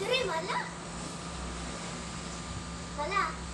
Diri, wala. Wala.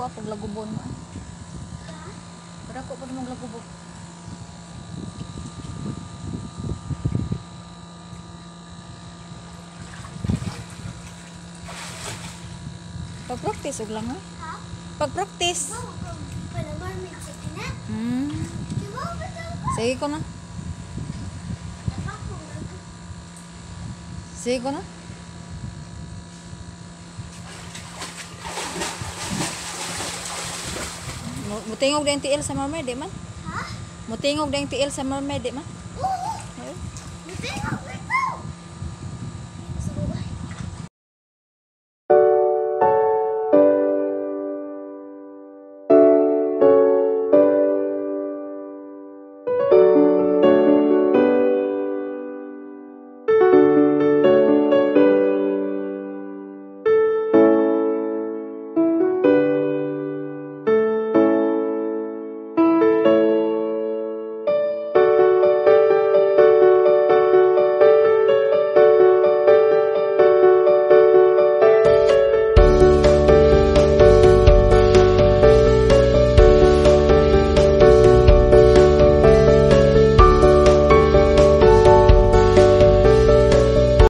Kuha pag lagubon mo. Para ko pa mong lagubon. Pag-practice ug lang ha. Ha? Pag-practice. Hmm. Sige ko na. Ako, Sige ko na. Mu- Mutingog din tiil sa mermaid, di man? Ha? Mutingog din tiil sa mermaid, di man? Oo. Buti nga